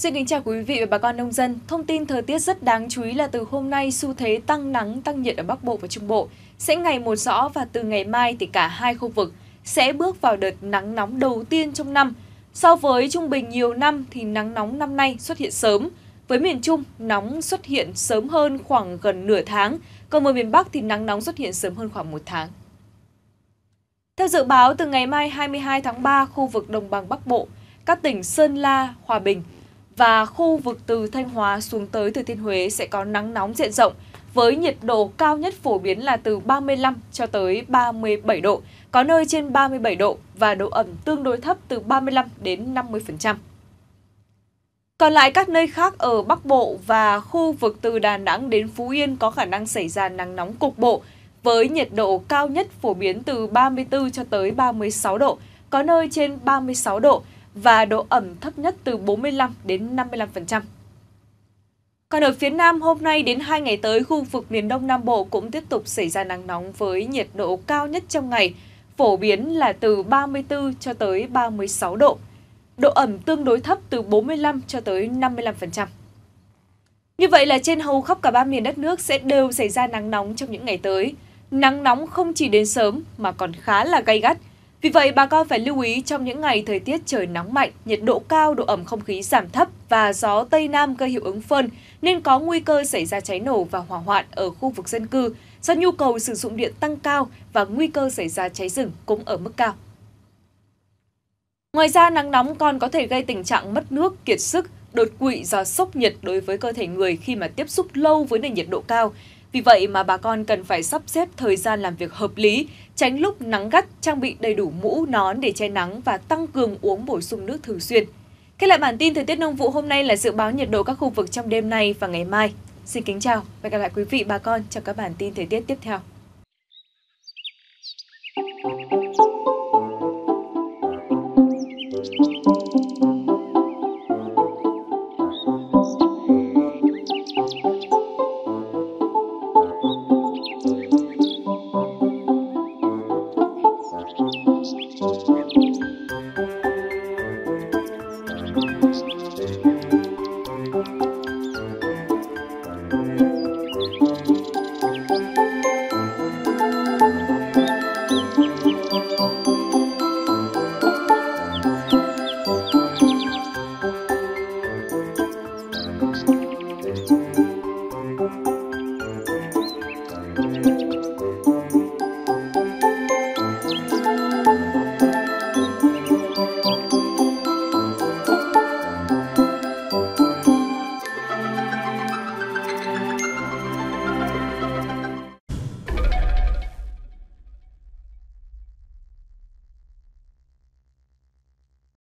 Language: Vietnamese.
Xin kính chào quý vị và bà con nông dân. Thông tin thời tiết rất đáng chú ý là từ hôm nay xu thế tăng nắng, tăng nhiệt ở Bắc Bộ và Trung Bộ sẽ ngày một rõ và từ ngày mai thì cả hai khu vực sẽ bước vào đợt nắng nóng đầu tiên trong năm. So với trung bình nhiều năm thì nắng nóng năm nay xuất hiện sớm. Với miền Trung, nóng xuất hiện sớm hơn khoảng gần nửa tháng, còn ở miền Bắc thì nắng nóng xuất hiện sớm hơn khoảng một tháng. Theo dự báo, từ ngày mai 22 tháng 3, khu vực đồng bằng Bắc Bộ, các tỉnh Sơn La, Hòa Bình và khu vực từ Thanh Hóa xuống tới Thừa Thiên Huế sẽ có nắng nóng diện rộng với nhiệt độ cao nhất phổ biến là từ 35 cho tới 37 độ, có nơi trên 37 độ và độ ẩm tương đối thấp từ 35 đến 50%. Còn lại các nơi khác ở Bắc Bộ và khu vực từ Đà Nẵng đến Phú Yên có khả năng xảy ra nắng nóng cục bộ với nhiệt độ cao nhất phổ biến từ 34 cho tới 36 độ, có nơi trên 36 độ và độ ẩm thấp nhất từ 45 đến 55%. Còn ở phía Nam, hôm nay đến 2 ngày tới, khu vực miền Đông Nam Bộ cũng tiếp tục xảy ra nắng nóng với nhiệt độ cao nhất trong ngày, phổ biến là từ 34 cho tới 36 độ. Độ ẩm tương đối thấp từ 45 cho tới 55%. Như vậy là trên hầu khắp cả ba miền đất nước sẽ đều xảy ra nắng nóng trong những ngày tới. Nắng nóng không chỉ đến sớm mà còn khá là gay gắt, vì vậy, bà con phải lưu ý trong những ngày thời tiết trời nóng mạnh, nhiệt độ cao, độ ẩm không khí giảm thấp và gió Tây Nam gây hiệu ứng phơn nên có nguy cơ xảy ra cháy nổ và hỏa hoạn ở khu vực dân cư do nhu cầu sử dụng điện tăng cao và nguy cơ xảy ra cháy rừng cũng ở mức cao. Ngoài ra, nắng nóng còn có thể gây tình trạng mất nước, kiệt sức, đột quỵ do sốc nhiệt đối với cơ thể người khi mà tiếp xúc lâu với nền nhiệt độ cao. Vì vậy mà bà con cần phải sắp xếp thời gian làm việc hợp lý, tránh lúc nắng gắt, trang bị đầy đủ mũ, nón để che nắng và tăng cường uống bổ sung nước thường xuyên. Kết lại bản tin thời tiết nông vụ hôm nay là dự báo nhiệt độ các khu vực trong đêm nay và ngày mai. Xin kính chào và gặp lại quý vị bà con trong các bản tin thời tiết tiếp theo.